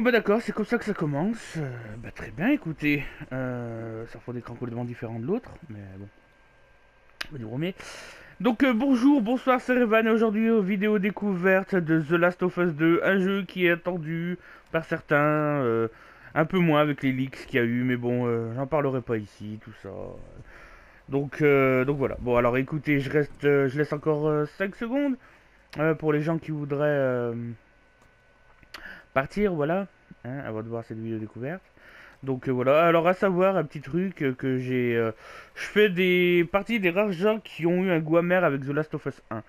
Bon bah d'accord, c'est comme ça que ça commence. Bah très bien, écoutez. Euh, ça font des crans complètement différents de l'autre, mais bon. On du. Donc euh, bonjour, bonsoir, c'est Revan et aujourd'hui vidéo découverte de The Last of Us 2, un jeu qui est attendu par certains, euh, un peu moins avec les leaks qu'il y a eu, mais bon, j'en parlerai pas ici, tout ça. Donc, donc voilà. Bon alors écoutez, je reste, je laisse encore euh, 5 secondes pour les gens qui voudraient partir, voilà, hein, avant de voir cette vidéo découverte. Donc euh, voilà, alors à savoir un petit truc euh, que j'ai, euh, je fais des parties des rares gens qui ont eu un goût amer avec The Last of Us 1.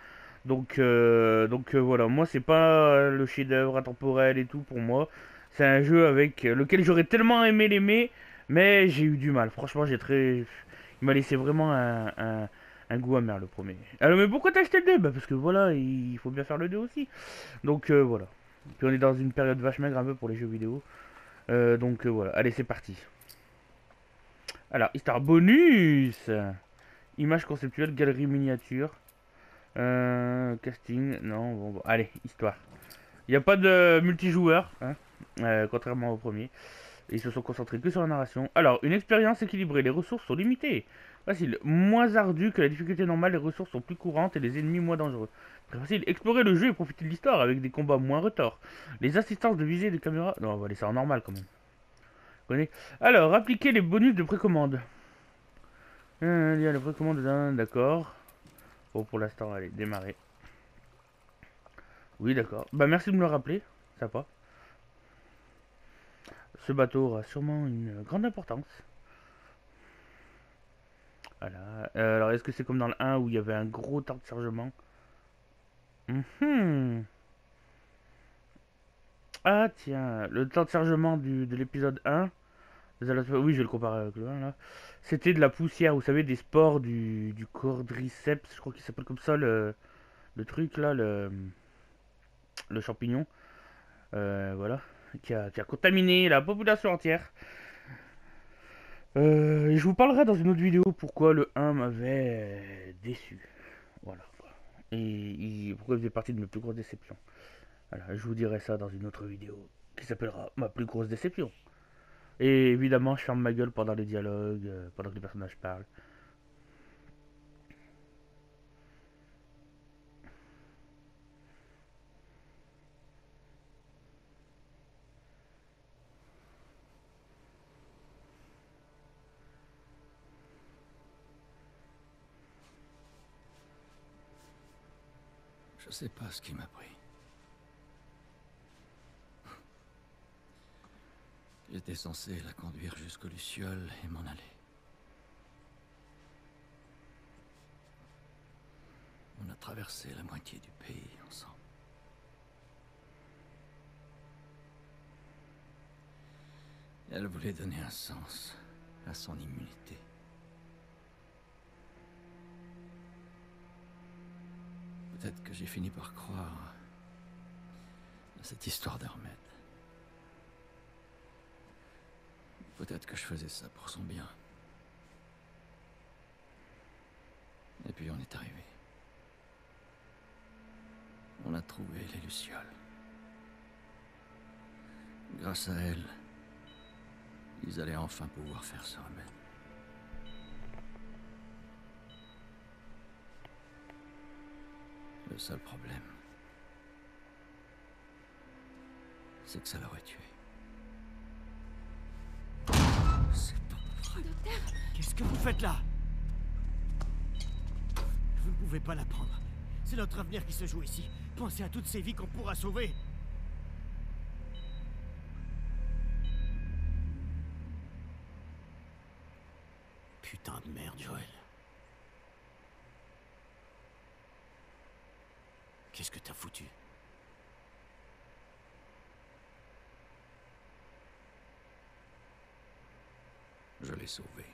Donc euh, donc voilà, moi c'est pas le chef-d'œuvre intemporel et tout pour moi. C'est un jeu avec lequel j'aurais tellement aimé l'aimer, mais j'ai eu du mal. Franchement, j'ai très, il m'a laissé vraiment un, goût amer le premier. Alors mais pourquoi t'as acheté le 2 Bah parce que voilà, il faut bien faire le 2 aussi. Donc voilà. Puis on est dans une période vache maigre un peu pour les jeux vidéo. Euh, donc euh, voilà, allez c'est parti. Alors, histoire bonus Image conceptuelle, galerie miniature. Euh, casting, non, bon, bon, allez, histoire. Il n'y a pas de multijoueur, hein, contrairement au premier. Ils se sont concentrés que sur la narration. Alors, une expérience équilibrée, les ressources sont limitées. Facile, moins ardu que la difficulté normale, les ressources sont plus courantes et les ennemis moins dangereux. Très facile, explorer le jeu et profiter de l'histoire avec des combats moins retors. Les assistances de visée et de caméra... Non, on va laisser en normal quand même. Alors, appliquer les bonus de précommande. Euh, il y a la précommande d'un... D'accord. Bon, pour l'instant, allez, démarrer. Oui, d'accord. Bah, merci de me le rappeler. Sympa. Ce bateau aura sûrement une grande importance. Euh, alors, est-ce que c'est comme dans le 1 où il y avait un gros temps de chargement? Mhm. Ah, tiens, le temps de chargement de l'épisode 1. de The Last of Us- Oui, je vais le comparer avec le 1 là. C'était de la poussière, vous savez, des spores du, du Cordyceps, je crois qu'il s'appelle comme ça le, le truc là, le, champignon. Euh, voilà. Qui a contaminé la population entière. Euh, et je vous parlerai dans une autre vidéo pourquoi le 1 m'avait déçu. Voilà. Et, il- pourquoi il faisait partie de mes plus grosses déceptions. Voilà, je vous dirai ça dans une autre vidéo qui s'appellera Ma plus grosse déception. Et évidemment, je ferme ma gueule pendant les dialogues, euh, pendant que les personnages parlent. Je sais pas ce qui m'a pris. J'étais censé la conduire jusqu'au Luciole et m'en aller. On a traversé la moitié du pays ensemble. Elle voulait donner un sens à son immunité. Peut-être que j'ai fini par croire à cette histoire d'Hermède. Peut-être que je faisais ça pour son bien. Et puis on est arrivé. On a trouvé les Lucioles. Grâce à elle, ils allaient enfin pouvoir faire ce remède. Le seul problème, c'est que ça l'aurait tué. Qu'est-ce que vous faites là? Vous ne pouvez pas la prendre. C'est notre avenir qui se joue ici. Pensez à toutes ces vies qu'on pourra sauver. Putain de merde, Joël. Qu'est-ce que t'as foutu Je l'ai sauvé.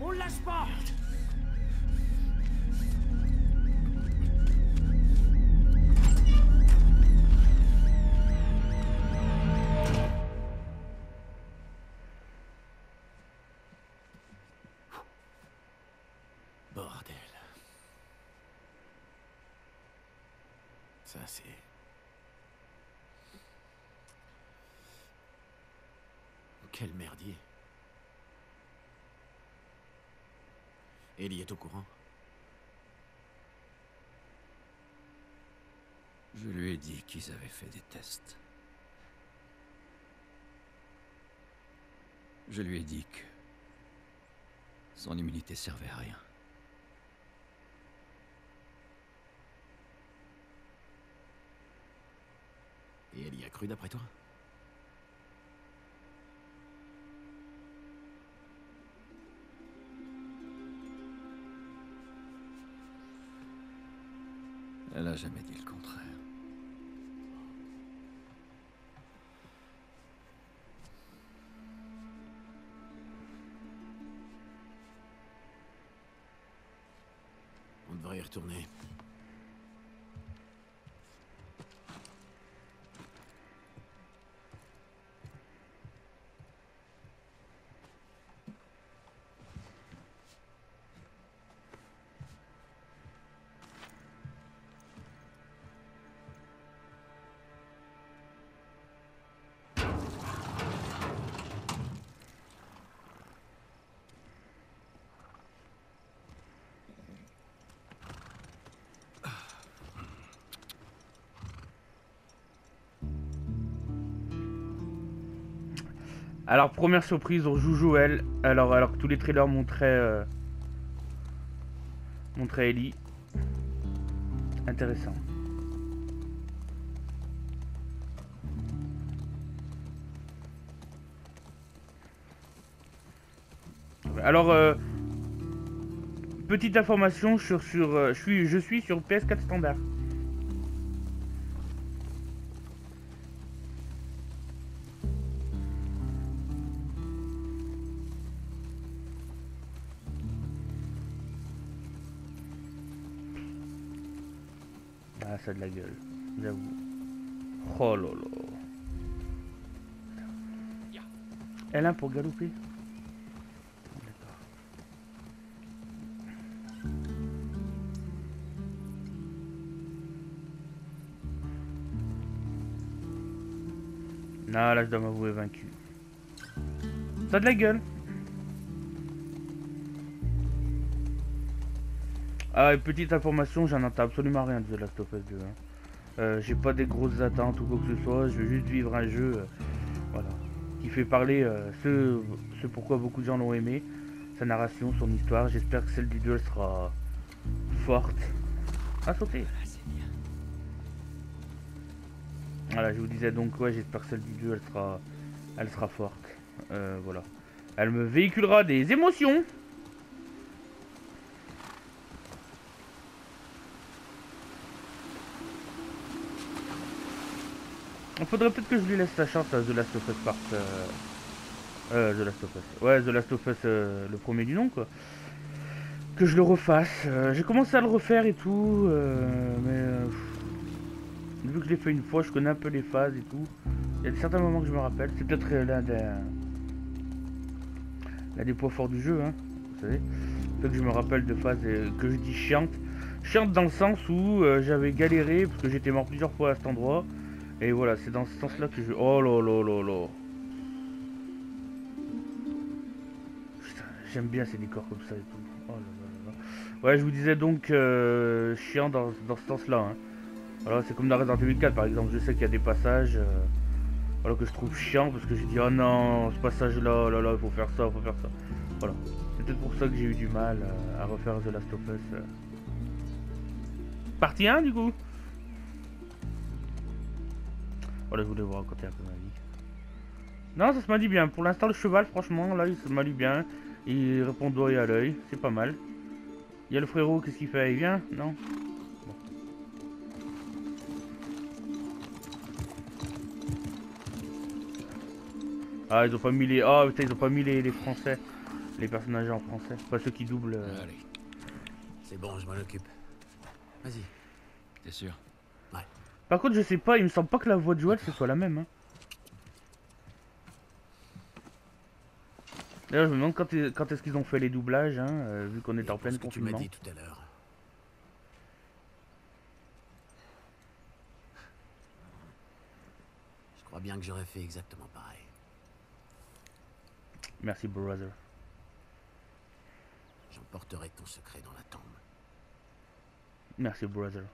On lâche pas. Qu'ils avaient fait des tests. Je lui ai dit que son immunité servait à rien. Et elle y a cru d'après toi? Elle a jamais dit le contraire. Retourner. Alors, première surprise, on joue Joël. Alors, alors que tous les trailers montraient. euh, montraient Ellie. Intéressant. Alors, euh, petite information sur, sur euh, je suis je suis sur PS4 standard. Ça de la gueule, j'avoue. Oh là. L1 pour galoper. Non, là je dois m'avouer vaincu. Ça de la gueule. Ah, et petite information, j'en entends absolument rien de The Last of Us 2. hein. Euh, J'ai pas des grosses attentes ou quoi que ce soit, je veux juste vivre un jeu euh, voilà, qui fait parler euh, ce, ce pourquoi beaucoup de gens l'ont aimé, sa narration, son histoire. J'espère que celle du 2 elle sera forte. À sauter Ah. Voilà, je vous disais donc, ouais, j'espère que celle du 2 elle sera, elle sera forte. Voilà. Elle me véhiculera des émotions. Il faudrait peut-être que je lui laisse sa chance à The Last of Us Part. Euh... euh, The Last of Us. Ouais, The Last of Us, euh, le premier du nom, quoi. Que je le refasse. Euh, J'ai commencé à le refaire et tout, euh, mais... euh, vu que je l'ai fait une fois, je connais un peu les phases et tout. Il y a certains moments que je me rappelle. C'est peut-être euh, l'un des... l'un des points forts du jeu, hein. Vous savez. Fait que je me rappelle de phases euh, que je dis chiantes. Chiantes dans le sens où euh, j'avais galéré, parce que j'étais mort plusieurs fois à cet endroit. Et voilà, c'est dans ce sens-là que je... Oh là là là là Putain, j'aime bien ces décors comme ça et tout. Oh là là là. Ouais, je vous disais donc euh, chiant dans, dans ce sens-là. hein. Voilà, c'est comme dans Resident Evil 4 par exemple. Je sais qu'il y a des passages euh, voilà, que je trouve chiants parce que j'ai dit oh non, ce passage-là, oh là là, il faut faire ça, il faut faire ça. Voilà. C'est peut-être pour ça que j'ai eu du mal euh, à refaire The Last of Us. euh. Partie 1 du coup? Voilà, je voulais vous raconter un peu ma vie. Non, ça se m'a dit bien. Pour l'instant, le cheval, franchement, là, il se m'a dit bien. Il répond doigt et à l'œil. C'est pas mal. Il y a le frérot, qu'est-ce qu'il fait? Il vient? Non? Bon. Ah, ils ont pas mis les... Ah, putain, ils ont pas mis les, les Français. Les personnages en français, pas ceux qui doublent. euh. Allez, C'est bon, je m'en occupe. Vas-y. t'es sûr? Par contre, je sais pas, il me semble pas que la voix de Joël ce soit la même. Hein. D'ailleurs, je me demande quand, est- quand est-ce qu'ils ont fait les doublages, hein, euh, vu qu'on est en pour plein ce que tu m'as confinement. dit tout à l'heure. Je crois bien que j'aurais fait exactement pareil. Merci, brother. J'emporterai ton secret dans la tombe. Merci, brother.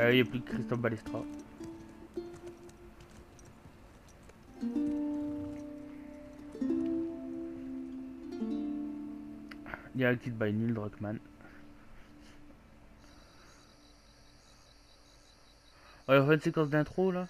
Euh, Il n'y a plus que Christophe Balestra. Directed by Neil Druckmann. Ouais, on fait une séquence d'intro là.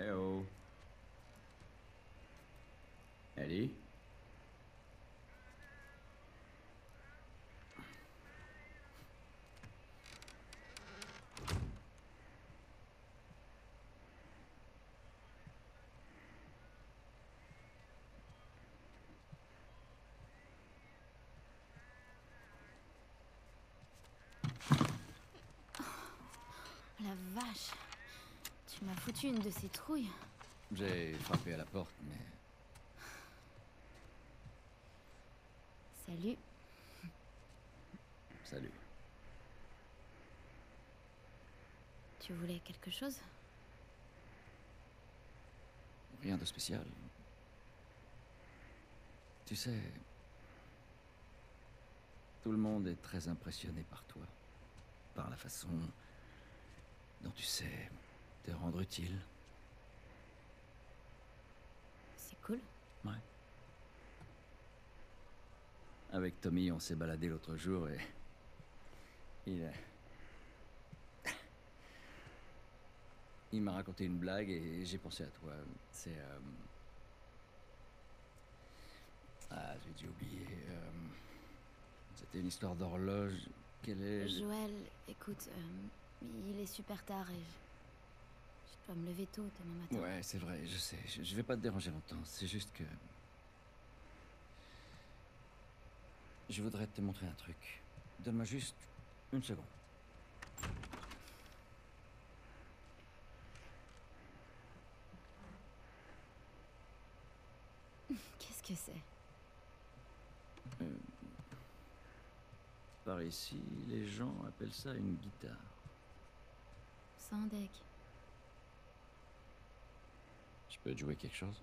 Eh oh. Ellie La vache. Tu m'as foutu une de ces trouilles. J'ai frappé à la porte, mais Salut. salut. Tu voulais quelque chose? Rien de spécial. Tu sais, tout le monde est très impressionné par toi, par la façon dont tu sais te rendre utile. C'est cool. Avec Tommy, on s'est baladé l'autre jour et il a- il m'a raconté une blague et j'ai pensé à toi. C'est euh, ah j'ai dû oublier. euh, C'était une histoire d'horloge. Quelle est Joël, écoute, euh, il est super tard et dois me lever tôt demain matin. Ouais, c'est vrai, je sais. Je, je vais pas te déranger longtemps. C'est juste que. Je voudrais te montrer un truc. Donne-moi juste une seconde. Qu'est-ce que c'est? Euh, Par ici, les gens appellent ça une guitare. Sans deck. Je peux te jouer quelque chose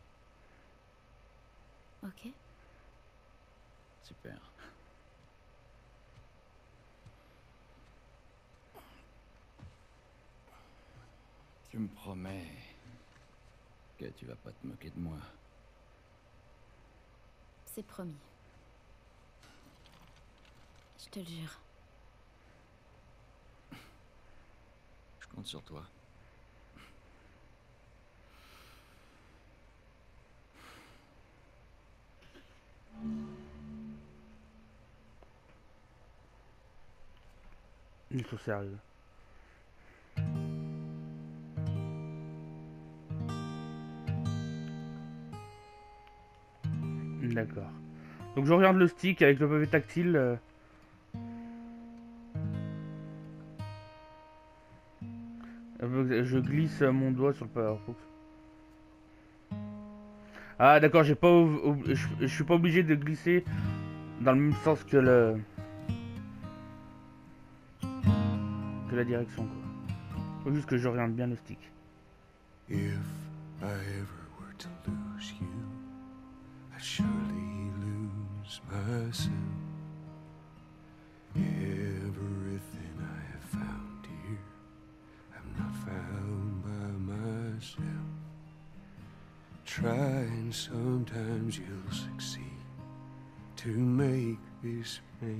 Ok. Super. Tu me promets que tu vas pas te moquer de moi. C'est promis. Je te le jure. Je compte sur toi. Sérieux. D'accord. Donc je regarde le stick avec le pavé tactile. euh. Euh, Je glisse mon doigt sur le Powerbook. Ah d'accord, j'ai pas, je suis pas obligé de glisser dans le même sens que le direction quoi. Faut juste que j'oriente bien le stick. If I ever were to lose you, I'd surely lose myself. Everything I have found here, I'm not found by myself. try, and sometimes you'll succeed to make this man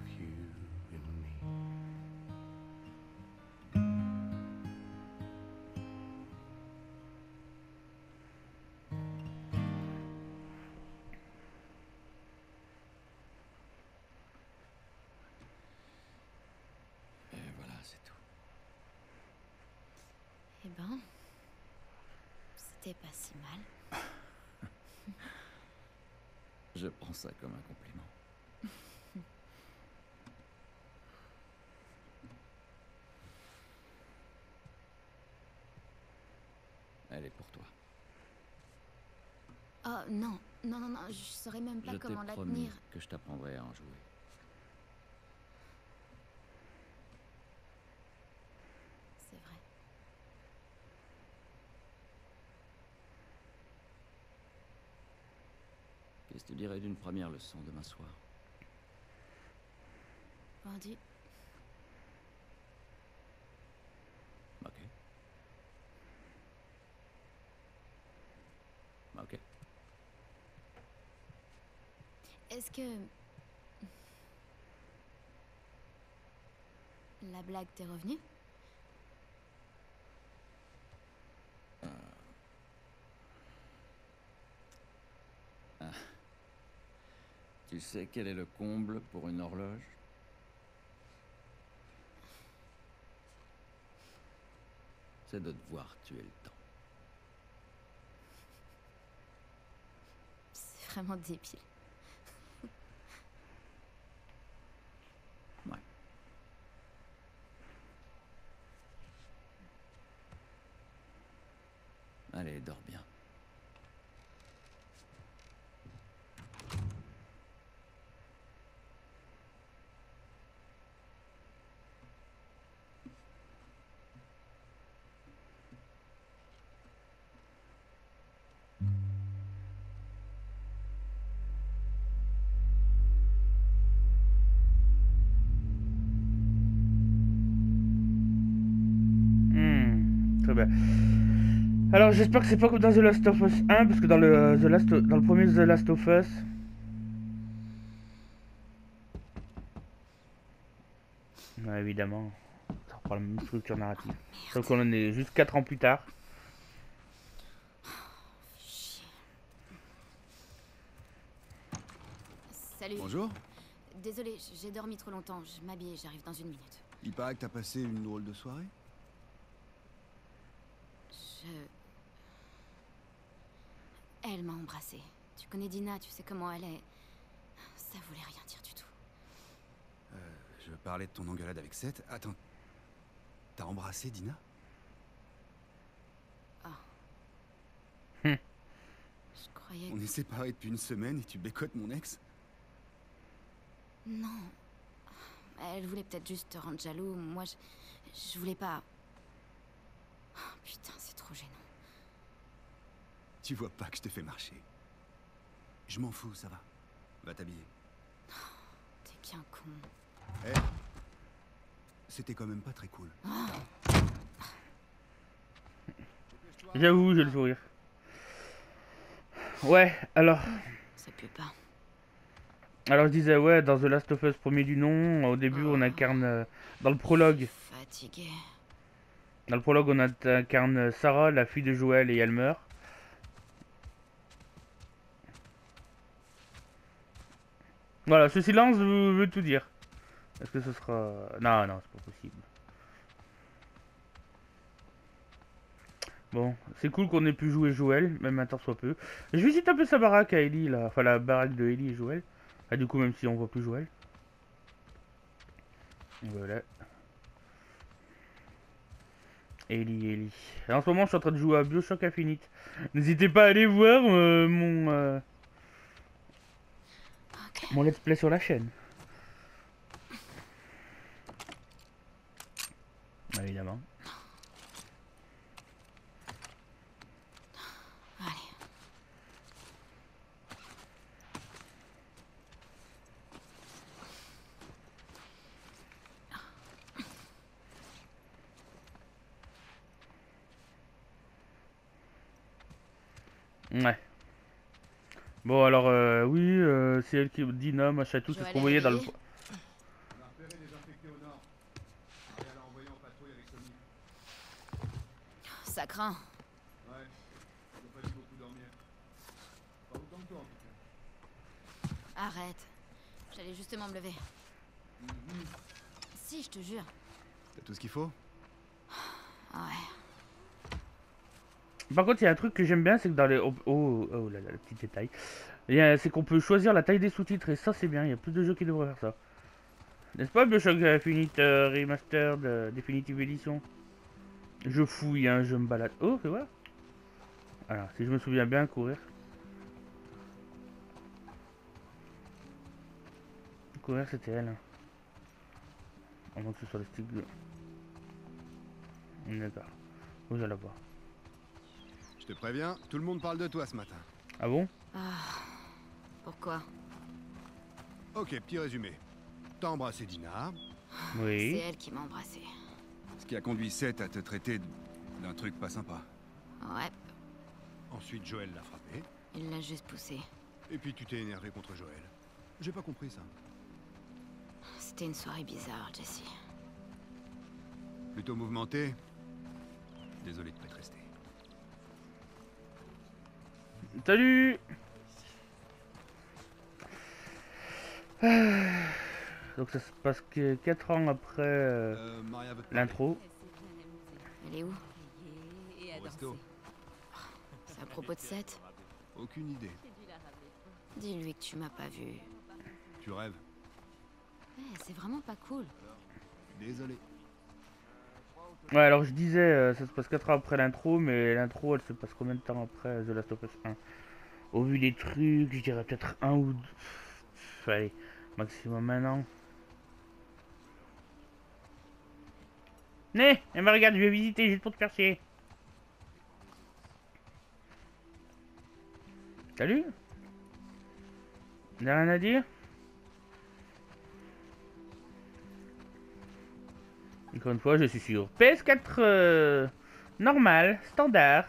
Oh non, non, non, non, je saurais même pas je comment la promis tenir. que je t'apprendrai à en jouer. C'est vrai. Qu'est-ce que tu dirais d'une première leçon demain soir Vendu. Ok. Ok. Est-ce que. La blague t'est revenue? Tu sais quel est le comble pour une horloge? C'est de devoir tuer le temps. C'est vraiment débile. Ouais. Allez, Alors j'espère que c'est pas comme dans The Last of Us 1, parce que dans le, euh, The Last, dans le premier The Last of Us... Ouais, évidemment, ça reprend la même structure narrative. Sauf qu'on en est juste 4 ans plus tard. Chier. Salut. Bonjour. Désolé, j'ai dormi trop longtemps. Je m'habille, j'arrive dans une minute. Il paraît que t'as passé une drôle de soirée. Je. Elle m'a embrassée. Tu connais Dina, tu sais comment elle est. Ça voulait rien dire du tout. Je parlais de ton engueulade avec Seth. Attends. T'as embrassé Dina? Je croyais On que. est séparés depuis une semaine et tu bécotes mon ex? Non. Elle voulait peut-être juste te rendre jaloux. Moi, je. Je voulais pas. Oh, putain, c'est trop gênant. Tu vois pas que je te fais marcher. Je m'en fous, ça va. Va t'habiller. T'es bien con. Eh C'était quand même pas très cool. J'avoue, j'ai le sourire. Ouais, alors... Ça pue pas. Alors je disais, ouais, dans The Last of Us premier du nom, au début on incarne... euh, Dans le prologue, Fatigué. dans le prologue on incarne Sarah, la fille de Joël, et elle meurt. Voilà, ce silence veut, tout dire. Est-ce que ce sera... Non, non, c'est pas possible. Bon, c'est cool qu'on ait pu jouer Joël, même un temps soit peu. Je visite un peu sa baraque à Ellie, là. Enfin, la baraque de Ellie et Joël. Ah, du coup, même si on voit plus Joël. Voilà. Ellie, Ellie. En ce moment, je suis en train de jouer à Bioshock Infinite. N'hésitez pas à aller voir euh, mon... euh, mon let's play sur la chaîne. Évidemment. Allez. Ouais. Bon alors euh, oui, euh, c'est elle qui Dina, machin tout, c'est ce qu'on voyait dans le. réveillé On a repéré des infectés au nord. Ariel a envoyé en patrouille avec Tommy. Ça craint. Ouais, ils ont pas dû beaucoup dormir. Pas autant que toi en tout cas. Arrête. J'allais justement me lever. Si, je te jure. T'as tout ce qu'il faut? Ouais. Par contre, il y a un truc que j'aime bien, c'est que dans les. Oh, oh, oh là là, le petit détail. C'est qu'on peut choisir la taille des sous-titres et ça, c'est bien. Il y a plus de jeux qui devraient faire ça. N'est-ce pas, Bioshock Infinite euh, Remastered euh, Definitive Edition? Je fouille, hein, je me balade. Oh, c'est vrai? Alors, si je me souviens bien, courir. Courir, c'était elle. hein. À moins que ce soit le stick. D'accord. Vous allez voir. Je te préviens, tout le monde parle de toi ce matin. Ah bon? Pourquoi? Ok, petit résumé. T'as embrassé Dina, C'est Oui. elle qui m'a embrassé. ce qui a conduit Seth à te traiter d'un truc pas sympa. Ouais, Ensuite, Joël l'a frappé, il l'a juste poussé. et puis tu t'es énervé contre Joël. J'ai pas compris ça. C'était une soirée bizarre, Jesse. Plutôt mouvementé Désolé de pas être resté. Salut Ah. Donc ça se passe que 4 ans après euh, Euh, l'intro. Elle est où? C'est à propos de Seth? Aucune idée. Dis-lui que tu m'as pas vu. Tu rêves? Eh, c'est vraiment pas cool. Désolé. Ouais, alors je disais, euh, ça se passe 4 ans après l'intro, mais l'intro elle se passe combien de temps après The Last of Us 1 Au vu des trucs, je dirais peut-être un ou deux. Pff, Allez, maximum un an. Né, eh ben regarde, je vais visiter juste pour te faire chier. Salut Y'a rien à dire? Encore une fois, je suis sur PS4 euh, normal, standard.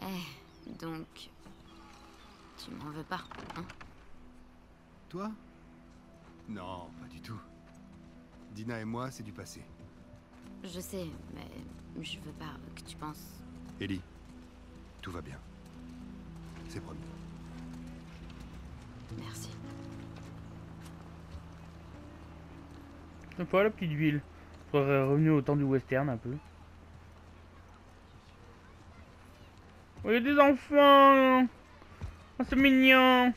Eh, donc. Tu m'en veux pas, hein? Toi? Non, pas du tout. Dina et moi, c'est du passé. Je sais, mais je veux pas que tu penses. Ellie, tout va bien. C'est promis. Merci. Sympa la petite ville. Faudrait revenir au temps du western un peu. Oh, il y a des enfants Oh, c'est mignon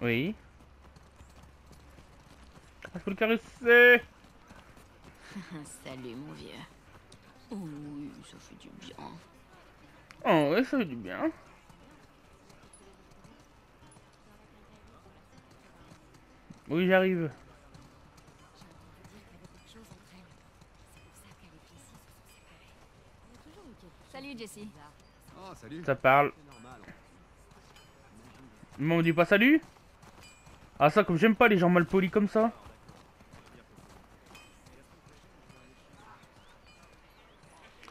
Oui. Ah, Je peux le caresser Salut, mon vieux. Oh oui, ça fait du bien. Oh, ouais, ça fait du bien. Oui, j'arrive. Salut, Jessie. Oh, salut. Ça parle. Mais on dit pas salut? Ah ça comme j'aime pas les gens mal polis comme ça.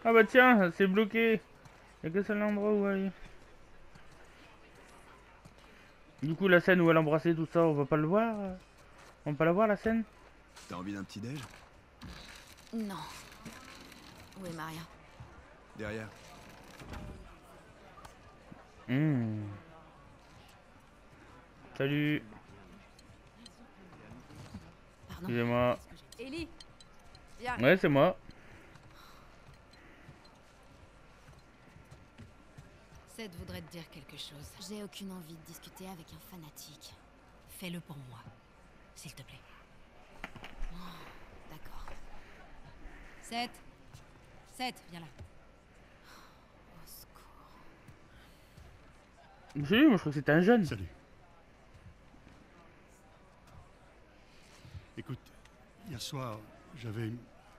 Ah bah tiens, c'est bloqué. Y'a que seul endroit où aller. Du coup la scène où elle embrassait tout ça, on va pas le voir euh On va pas la voir la scène? T'as envie d'un petit déj? Non. Où est Maria? Derrière. Hmm. Salut, excusez-moi. Ouais c'est moi. Seth voudrait te dire quelque chose. J'ai aucune envie de discuter avec un fanatique. Fais-le pour moi, s'il te plaît. Oh, d'accord. Seth Seth, viens là. Oh, au secours. Salut, moi je crois que c'était un jeune. Salut. Écoute, hier soir, j'avais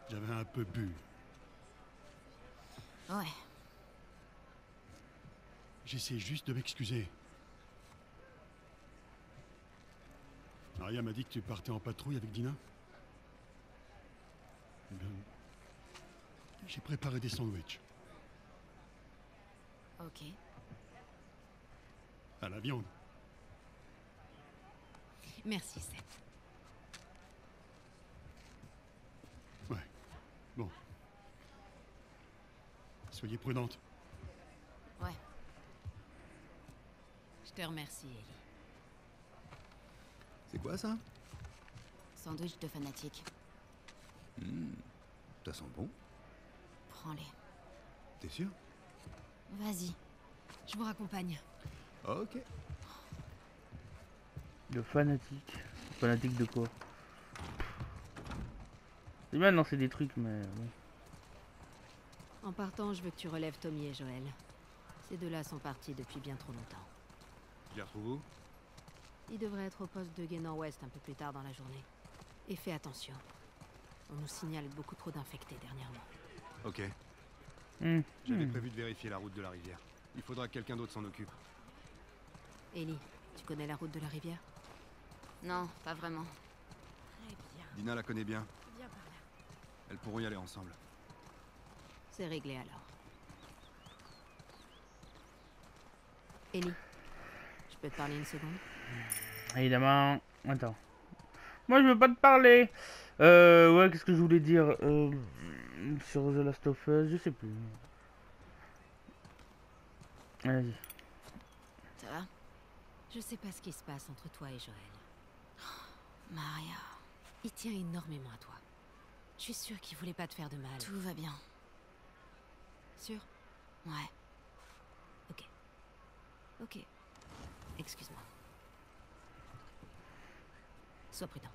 j'avais un peu bu. Ouais, J'essaie juste de m'excuser. Maria m'a dit que tu partais en patrouille avec Dina. Eh bien, j'ai préparé des sandwichs Ok. à la viande. Merci, Seth. Ouais. Bon. Soyez prudente. Ouais. Je te remercie, Ellie. C'est quoi ça? Sandwich de fanatique. Hmm, Ça sent bon. Prends-les. T'es sûr? Vas-y. Je vous raccompagne. Ok. Le fanatique. Fanatique de quoi? C'est bien, non, c'est des trucs, mais bon. En partant, je veux que tu relèves Tommy et Joël. Ces deux-là sont partis depuis bien trop longtemps. Je les retrouve où? Ils devraient être au poste de Guénan Ouest un peu plus tard dans la journée. Et fais attention. On nous signale beaucoup trop d'infectés dernièrement. Ok. Hmm, J'avais hmm. prévu de vérifier la route de la rivière. Il faudra que quelqu'un d'autre s'en occupe. Ellie, tu connais la route de la rivière? Non, pas vraiment. Très bien. Dina la connaît bien. Viens par là. Elles pourront y aller ensemble. C'est réglé alors. Ellie, peux te parler une seconde? Évidemment. Attends. Moi, je veux pas te parler. Euh, ouais, qu'est-ce que je voulais dire? Euh, Sur The Last of Us, je sais plus. Vas-y. Ça va? Je sais pas ce qui se passe entre toi et Joël. Maria, Il tient énormément à toi. Je suis sûre qu'il voulait pas te faire de mal. tout va bien. Sûr Ouais. Ok. Excuse-moi. Sois prudente.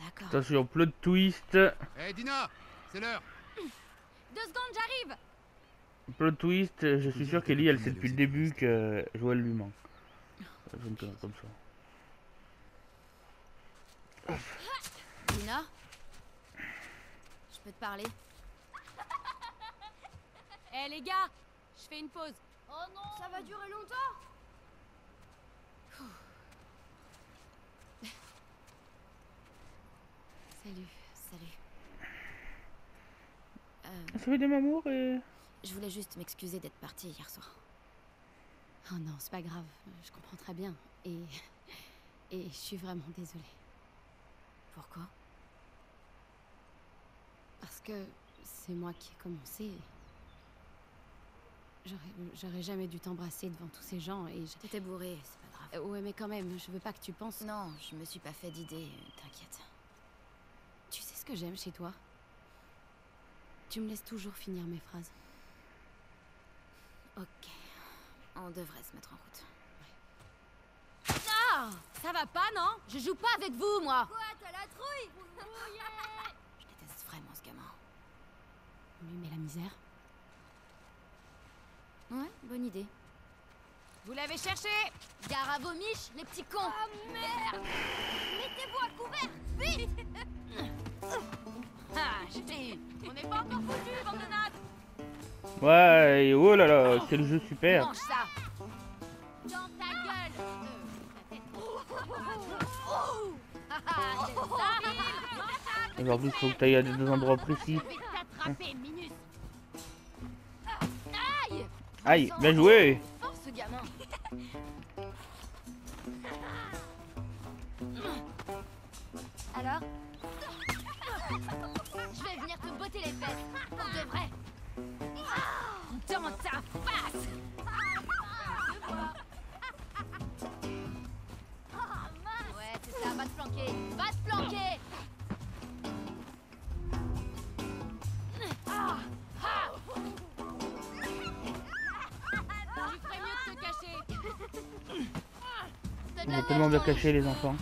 D'accord. Attention, plot twist. Hé Dina C'est l'heure Deux secondes, j'arrive Plot twist, je suis sûr qu'Ellie, elle sait depuis le début que Joël lui manque. Je une connerie comme ça. Dina Je peux te parler? Eh les gars, je fais une pause. Oh non Ça va durer longtemps? Salut, salut. Euh, Ça fait des mamours et... je voulais juste m'excuser d'être partie hier soir. Oh non, c'est pas grave, je comprends très bien. Et. Et je suis vraiment désolée. Pourquoi? Parce que c'est moi qui ai commencé. J'aurais- J'aurais jamais dû t'embrasser devant tous ces gens et je... T'étais bourrée, c'est pas grave. Euh, Ouais, mais quand même, je veux pas que tu penses. Non, je me suis pas fait d'idée, t'inquiète. Que j'aime chez toi Tu me laisses toujours finir mes phrases. Ok. On devrait se mettre en route. Ah Ça va pas, non? Je joue pas avec vous, moi Quoi, t'as la trouille Je déteste vraiment ce gamin. On lui met la misère. Ouais, bonne idée. Vous l'avez cherché Gare à vos miches, les petits cons Oh merde Mettez-vous à couvert Vite Ah, je t'ai eu On n'est pas encore foutus, bande de nattes Ouais, et oh là là, quel jeu super. Mange ça. Dans ta gueule. Ça Aujourd'hui, il faut que tu ailles à des endroits précis. Aïe. Aïe, bien joué. Alors? Je vais venir te botter les fesses, pour de vrai. Dans ta face. Ouais, c'est ça, va te planquer Va te planquer. Tu ferais mieux de te cacher. La ont tellement bien neige, caché les enfants.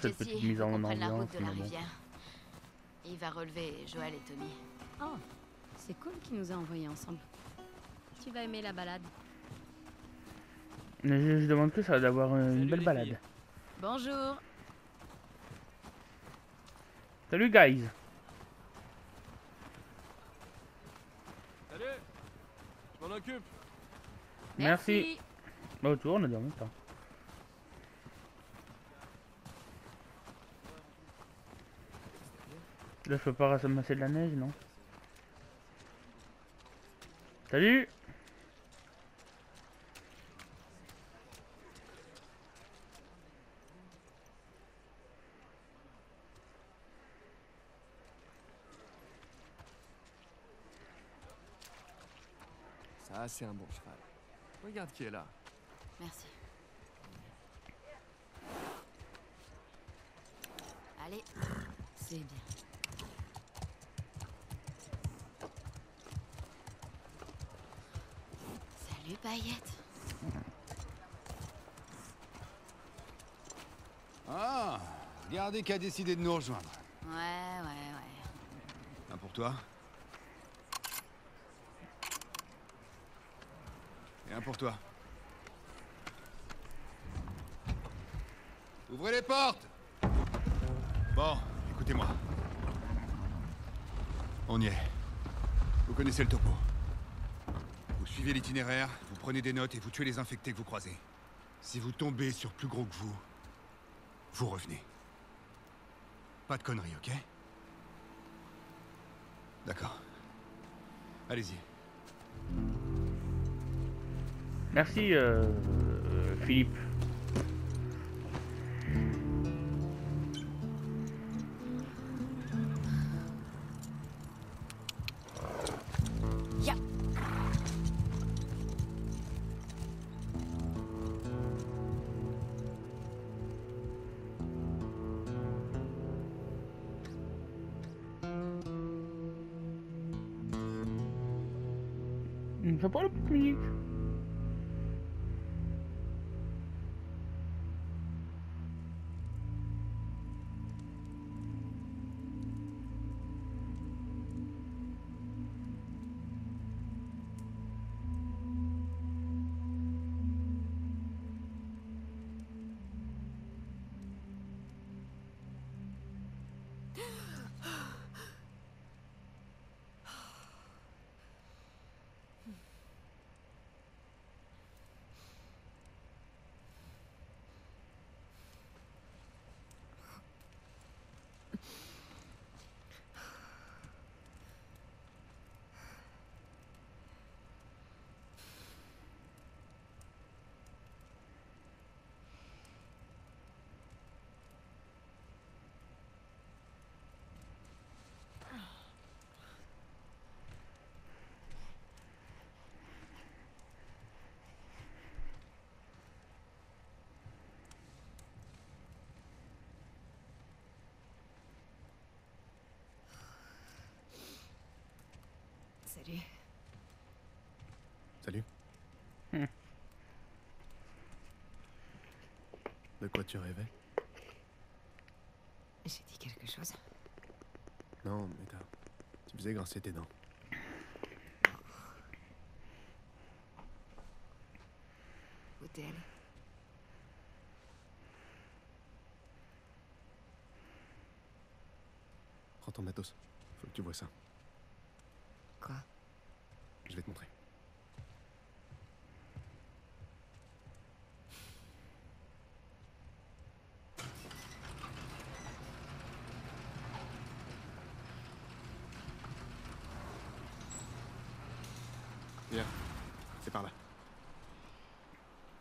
Cette petite mise en prenne la ambiance. route de la rivière. Il va relever Joël et Tommy. Oh, c'est cool qu'il nous a envoyés ensemble. Tu vas aimer la balade. Je, je demande que ça d'avoir euh, une Salut, belle balade. filles. Bonjour Salut guys Salut Je m'en occupe Merci. Bah, tu vois, on dit en même temps. Là, je peux pas ramasser de la neige, non Salut Ça, c'est un bon cheval. Regarde qui est là. Merci. Allez, c'est bien. Ah, regardez qui a décidé de nous rejoindre. Ouais, ouais, ouais. Un pour toi. Et un pour toi. Ouvrez les portes Bon, écoutez-moi. On y est. Vous connaissez le topo. Suivez l'itinéraire, vous prenez des notes et vous tuez les infectés que vous croisez. Si vous tombez sur plus gros que vous, vous revenez. Pas de conneries, ok? D'accord. Allez-y. Merci, euh, euh, Philippe. Ça prend la petite musique. Salut. Salut. Hmm. De quoi tu rêvais? J'ai dit quelque chose. Non, mais t'as... Tu faisais grincer tes dents. Où t'es allé Prends ton matos. Faut que tu vois ça. Quoi Je vais te montrer. Viens, c'est par là.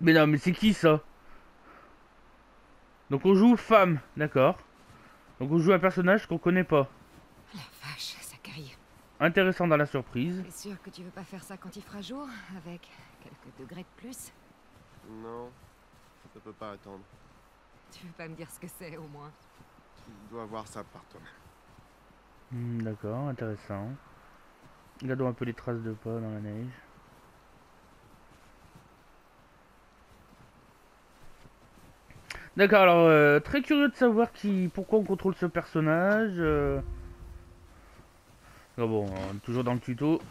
Mais non, mais c'est qui ça? Donc on joue femme, d'accord? Donc on joue un personnage qu'on connaît pas. intéressant dans la surprise. T'es sûr que tu veux pas faire ça quand il fera jour, avec quelques degrés de plus? Non, ça peut pas attendre. Tu veux pas me dire ce que c'est, au moins? Tu dois voir ça par toi-même. Hmm, D'accord, intéressant. Regardons un peu les traces de pas dans la neige. D'accord, alors euh, très curieux de savoir qui, pourquoi on contrôle ce personnage. euh. Ah bon, on est toujours dans le tuto.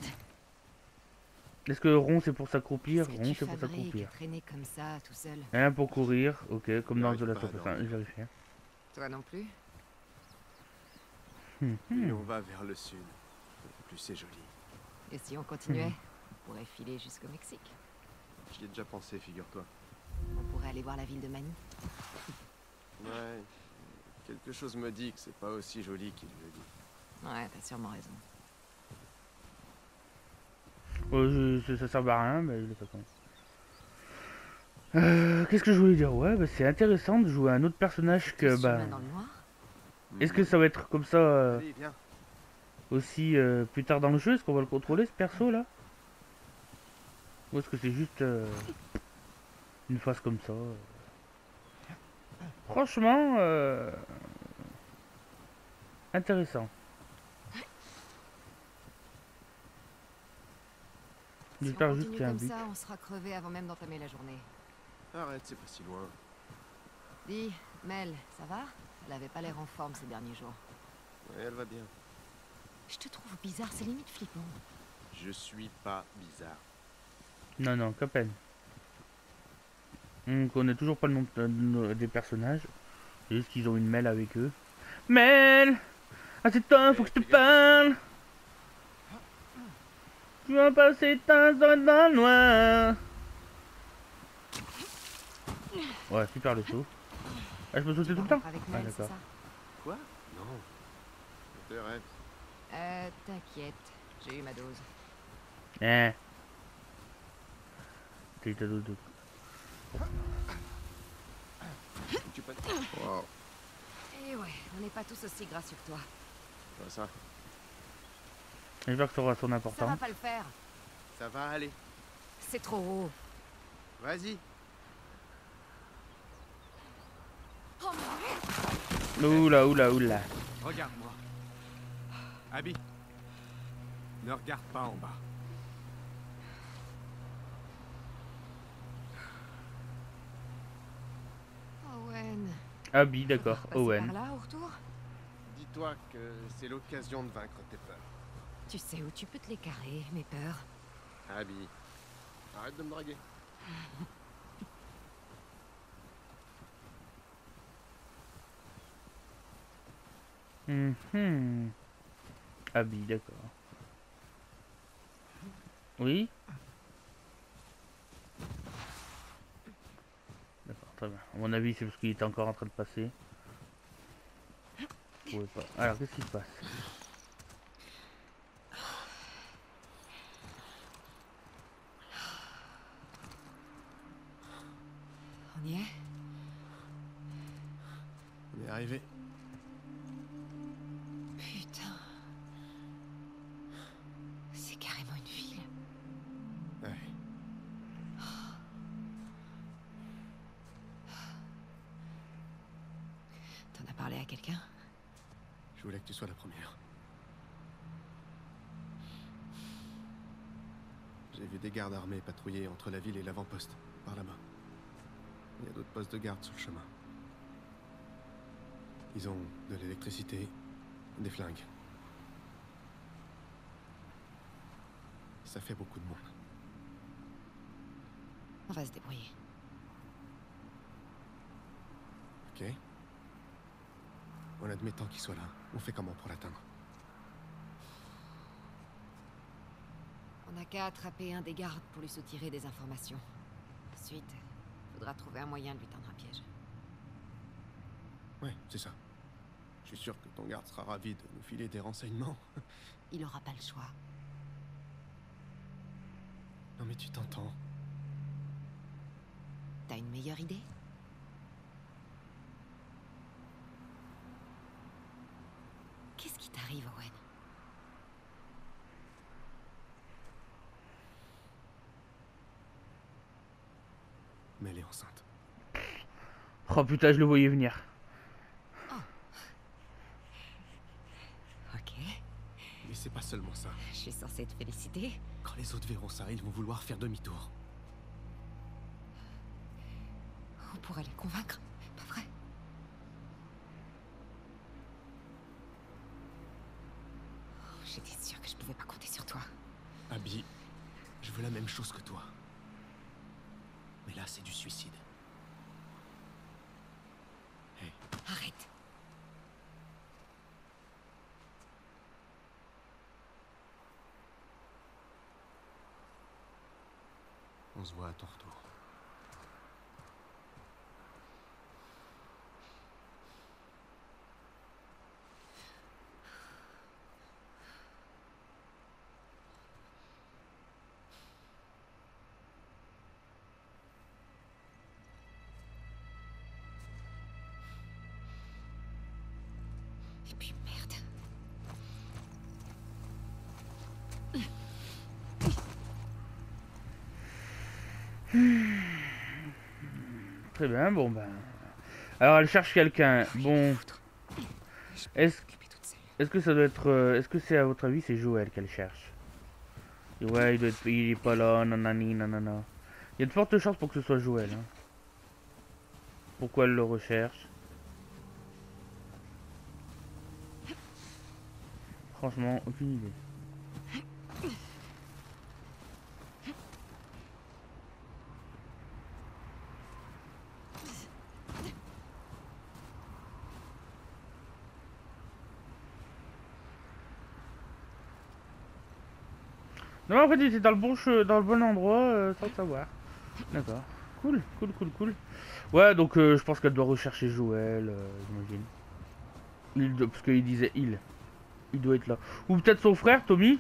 Est-ce que rond c'est pour s'accroupir? Rond c'est pour s'accroupir. et traîner comme ça, tout seul? Un pour courir, ok, comme dans The Last of Us 1, dormir. je vérifie. hein. Toi non plus? Hmm, Et hmm. on va vers le sud. Plus c'est joli. Et si on continuait? Mhm. On pourrait filer jusqu'au Mexique. J'y ai déjà pensé, figure-toi. On pourrait aller voir la ville de Manny. Ouais. Quelque chose me dit que c'est pas aussi joli qu'il le dit. Ouais, t'as sûrement raison. Je- ça, ça sert à rien, mais il est pas con. Euh, Qu'est-ce que je voulais dire? Ouais, bah, c'est intéressant de jouer un autre personnage que. Bah, noir? Est-ce que ça va être comme ça euh, Allez, aussi euh, plus tard dans le jeu? Est-ce qu'on va le contrôler ce perso là? Ou est-ce que c'est juste euh, une phase comme ça Franchement, euh, intéressant. Si on J'espère juste continue qu'il y a un comme but. ça, on sera crevé avant même d'entamer la journée. Arrête, c'est pas si loin. Dis, Mel, ça va? Elle avait pas l'air en forme ces derniers jours. Ouais, elle va bien. Je te trouve bizarre, c'est limite flippant. Je suis pas bizarre. Non, non, qu'à peine. On connaît toujours pas le nom de- de nos- des personnages. C'est juste qu'ils ont une Mel avec eux. Mel Ah, c'est toi, faut que je te parle Tu vas passer ta zone dans le noir Ouais, super le saut. Ah, je peux sauter tout le temps Avec Ah, d'accord. Quoi? Non. Euh, t'inquiète, j'ai eu ma dose. Eh. T'as eu ta dose de... Tu peux... Wow. Eh ouais, on n'est pas tous aussi gracieux que toi. Pas ça. J'espère que ça aura son Ça va importance. pas le faire. Ça va aller. C'est trop haut. Vas-y. Oula, oula, oula. Regarde-moi. Abby. Ne regarde pas en bas. Owen. Abby, d'accord. Owen. par là, au retour Dis-toi que c'est l'occasion de vaincre tes peurs. Tu sais où tu peux te les carrer, mes peurs. Abby. Arrête de me draguer. Mhm. Abby, d'accord. Oui D'accord, très bien. À mon avis, c'est parce qu'il était encore en train de passer. Pas. Alors, qu'est-ce qui se passe? On y est? On est arrivé. Parlé à quelqu'un Je voulais que tu sois la première. J'ai vu des gardes armés patrouiller entre la ville et l'avant-poste, par là-bas. Il y a d'autres postes de garde sur le chemin. Ils ont de l'électricité, des flingues. Ça fait beaucoup de monde. On va se débrouiller. Ok En admettant qu'il soit là, on fait comment pour l'atteindre? On n'a qu'à attraper un des gardes pour lui soutirer des informations. Ensuite, faudra trouver un moyen de lui tendre un piège. Ouais, c'est ça. Je suis sûr que ton garde sera ravi de nous filer des renseignements. Il aura pas le choix. Non mais tu t'entends. T'as une meilleure idée? Mais elle est enceinte. Oh putain, je le voyais venir. Oh. Ok. Mais c'est pas seulement ça. Je suis censée te féliciter. Quand les autres verront ça, ils vont vouloir faire demi-tour. On pourrait les convaincre, pas vrai? J'étais sûre que je pouvais pas compter sur toi. Abby, je veux la même chose que toi. Mais là, c'est du suicide. Arrête. On se voit à ton retour. Et puis merde. Très bien, bon ben. Alors elle cherche quelqu'un. Bon. Est-ce que ça doit être. euh, Est-ce que c'est à votre avis c'est Joël qu'elle cherche? Ouais, il doit être. Il est pas là, nanani, nanana. Il y a de fortes chances pour que ce soit Joël. hein. Pourquoi elle le recherche? Franchement, aucune idée. Non, en fait, il était dans le bon, dans le bon endroit euh, sans savoir. D'accord. Cool, cool, cool, cool. Ouais, donc euh, je pense qu'elle doit rechercher Joël, euh, j'imagine. Parce qu'il disait il. Il doit être là. Ou peut-être son frère, Tommy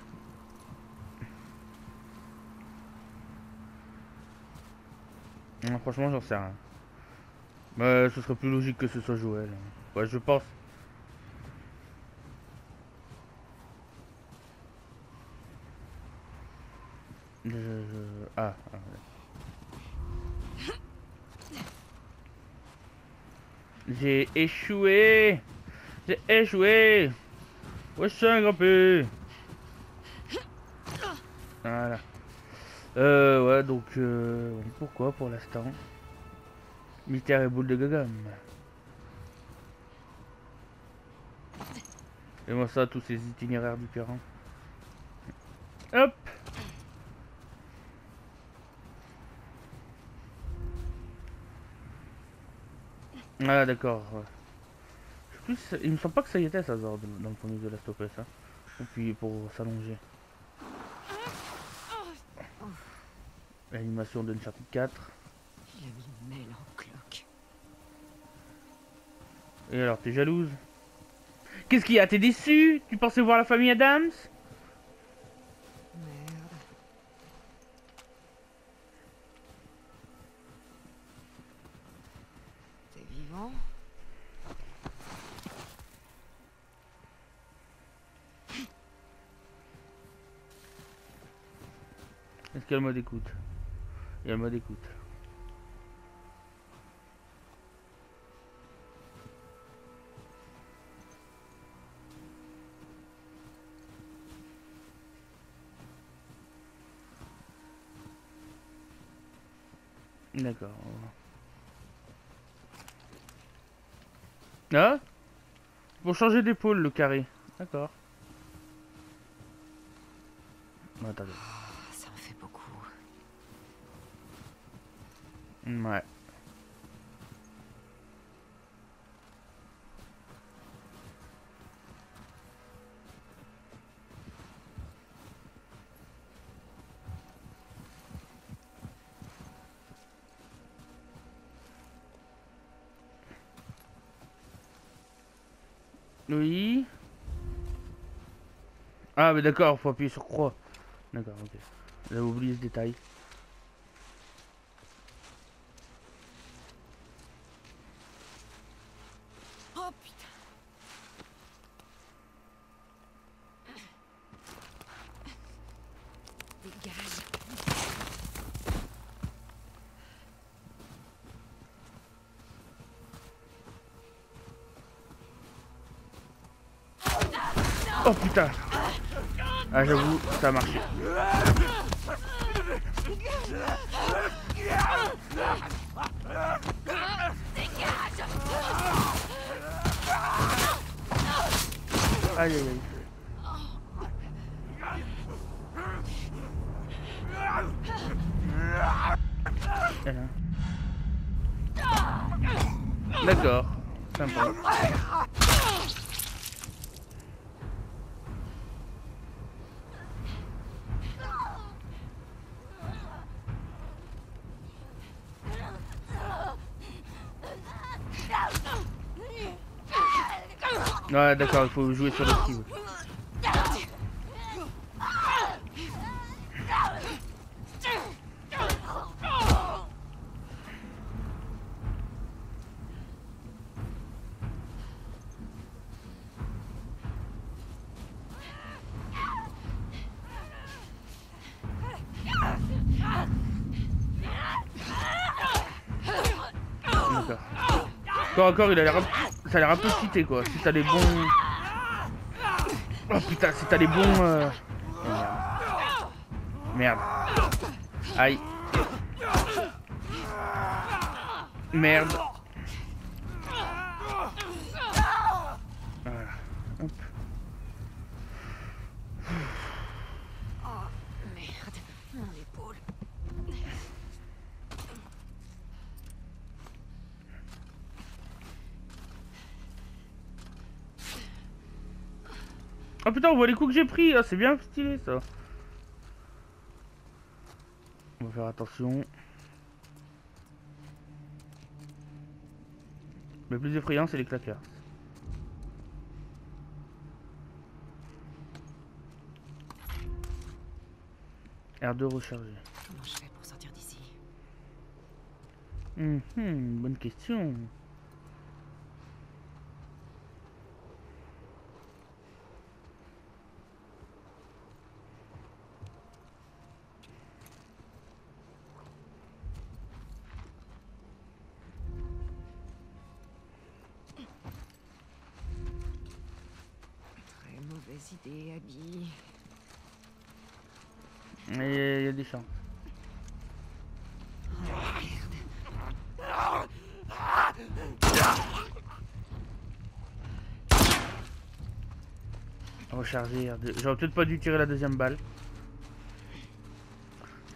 franchement, j'en sais rien. Ouais, ce serait plus logique que ce soit Joël. Ouais, je pense. Ah, ah. J'ai échoué J'ai échoué Wesh, un grand P Voilà. Euh, ouais, donc, euh, pourquoi pour l'instant? Mystère et boule de gagomme. Et moi ça, tous ces itinéraires différents. Hop Ah d'accord. ouais. Plus, ça- il me semble pas que ça y était ça genre, dans le premier de Last of Us. Hein. Et puis pour s'allonger. L'animation 4. Mel en cloque. Et alors, t'es jalouse? Qu'est-ce qu'il y a T'es déçu? Tu pensais voir la famille Adams Merde. T'es vivant Est-ce qu'il y a le mode écoute mode. D'accord. Ah Pour changer d'épaule le carré. D'accord. Ça en fait beaucoup. Ouais. Oui. Ah mais d'accord, faut appuyer sur croix. D'accord, ok. J'avais oublié ce détail. Oh putain. Ah j'avoue, ça a marché. D'accord, sympa. Ouais, d'accord, il faut jouer sur le ski. Encore, encore, il a l'air ça a l'air un peu cité quoi. Si t'as les bons. Oh putain, si t'as les bons. Euh... Merde. Merde. Aïe. Merde. Voilà. Hop. Oh putain, on voit les coups que j'ai pris. Ah, c'est bien stylé ça. On va faire attention. Le plus effrayant, c'est les claqueurs. R2 rechargé. Comment je fais pour sortir d'ici? Hum, hum, Bonne question. Idées, Abby. Il y, a des chances. Recharger. J'aurais peut-être pas dû tirer la deuxième balle.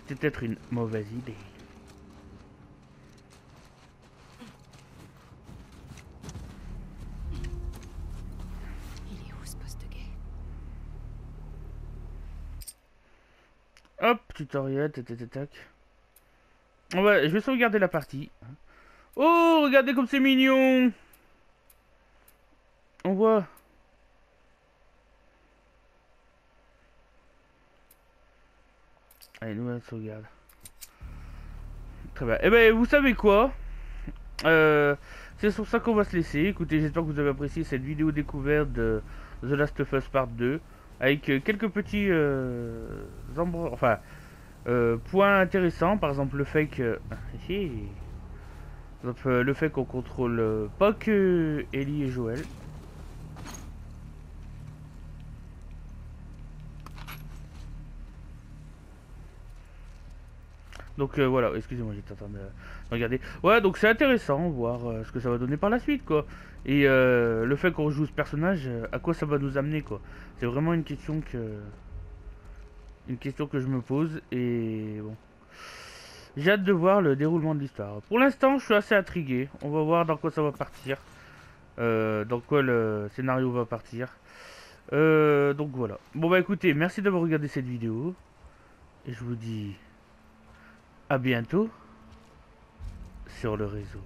C'était peut-être une mauvaise idée. Hop, tutoriel, tac, tac, tac. Ouais, je vais sauvegarder la partie. Oh, regardez comme c'est mignon On voit. Allez, nouvelle sauvegarde. Très bien. Eh ben, vous savez quoi? Euh, C'est sur ça qu'on va se laisser. Écoutez, j'espère que vous avez apprécié cette vidéo découverte de The Last of Us Part 2 avec euh, quelques petits euh, enfin euh, points intéressants par exemple le fait que le fait qu'on contrôle pas que Ellie et Joël Donc voilà, excusez-moi, j'étais en train de regarder. Ouais, donc c'est intéressant, voir ce que ça va donner par la suite, quoi. Et euh, le fait qu'on joue ce personnage, euh, à quoi ça va nous amener quoi C'est vraiment une question que une question que je me pose et bon. J'ai hâte de voir le déroulement de l'histoire. Pour l'instant, je suis assez intrigué. On va voir dans quoi ça va partir. Euh, dans quoi le scénario va partir. donc voilà. Bon bah écoutez, merci d'avoir regardé cette vidéo. Et je vous dis à bientôt sur le réseau.